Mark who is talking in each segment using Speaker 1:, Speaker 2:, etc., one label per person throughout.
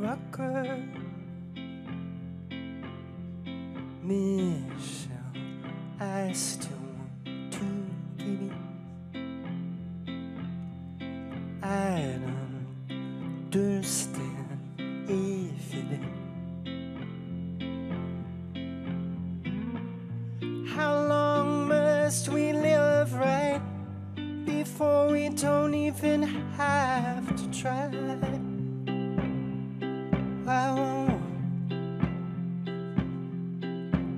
Speaker 1: rocker. Michelle, I still want to be I don't understand if you did How long must we live right Before we don't even have to try?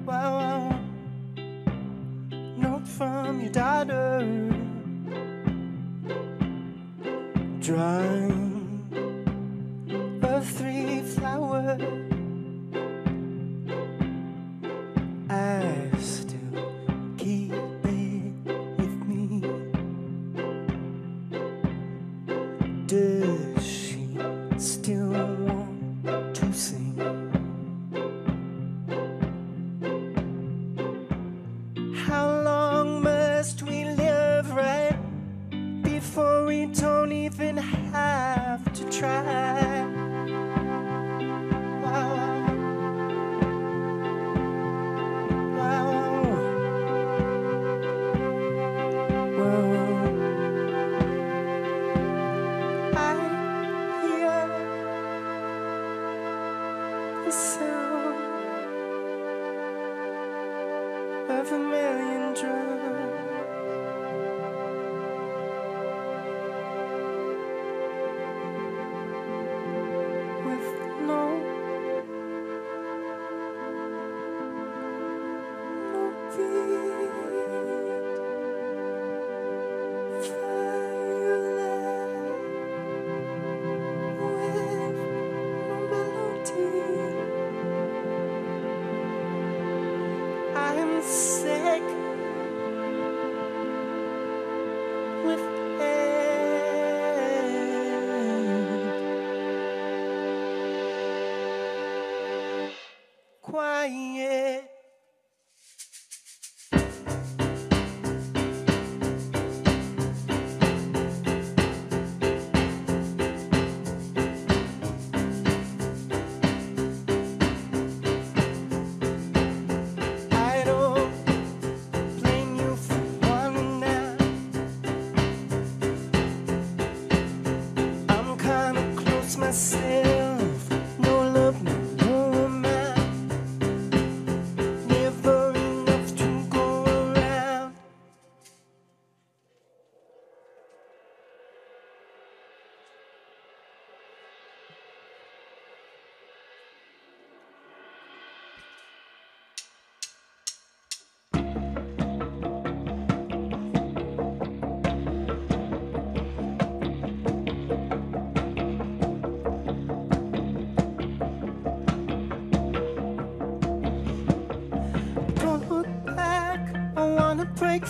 Speaker 1: wow. Note from your daughter. Drawing of three flowers. try. Christmas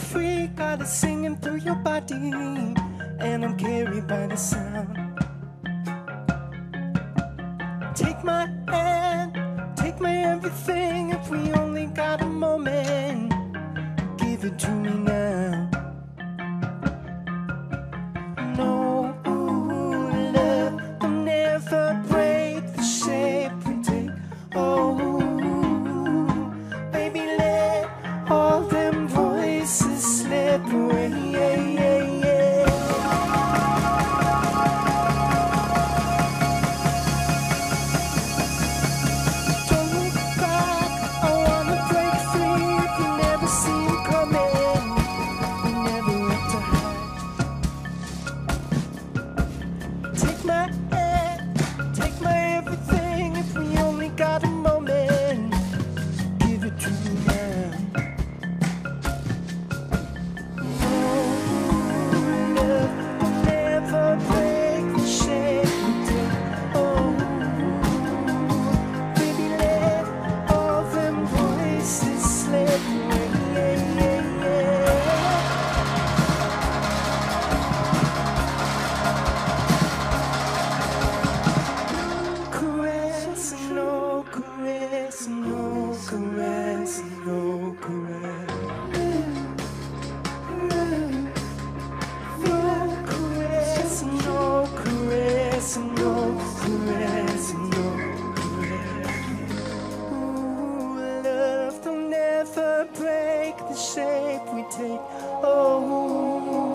Speaker 1: free, got is singing through your body, and I'm carried by the sound. Take my hand, take my everything. If we only got a moment, give it to me now. break the shape we take. Oh.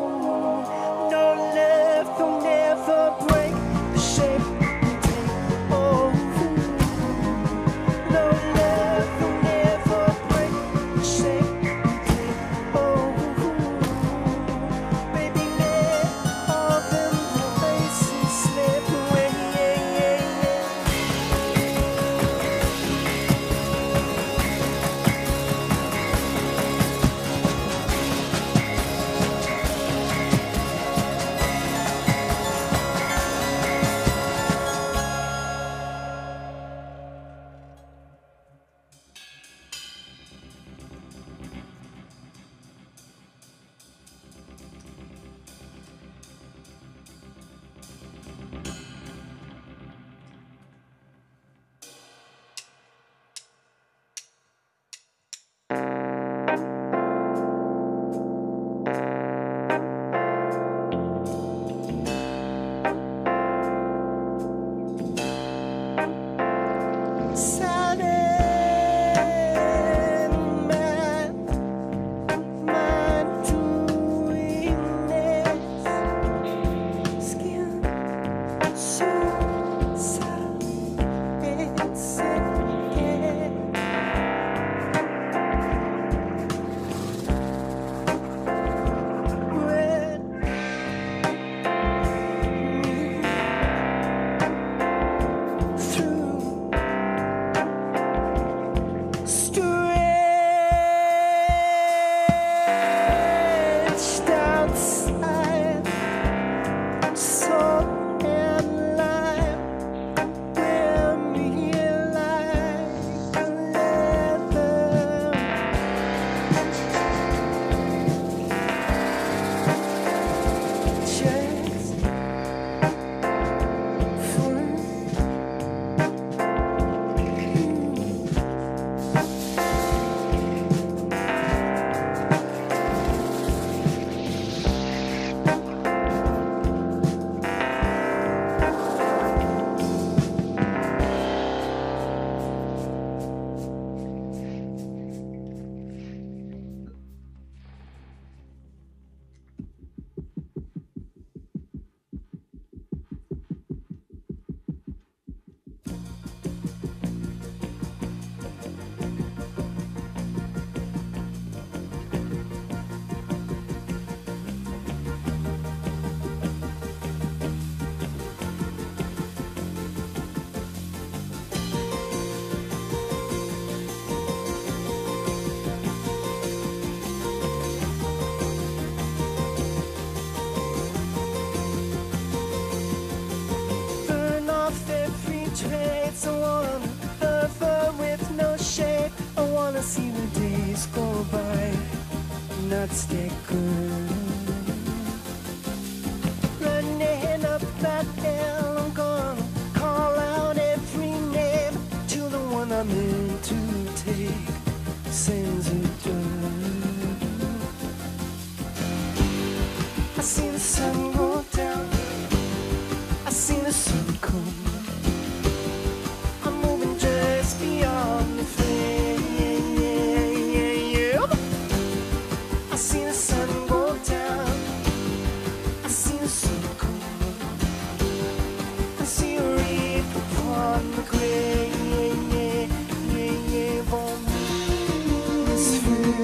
Speaker 1: Not stay good. Running up that hill, I'm gonna call out every name till the one I'm in to take sends it done. I see the sun go down, I see the sun come. I'm moving just beyond the flame.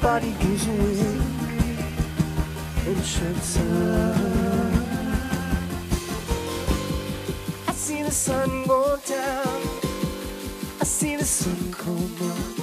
Speaker 1: body gives way and shuts up. I see the sun go down. I see the sun come up.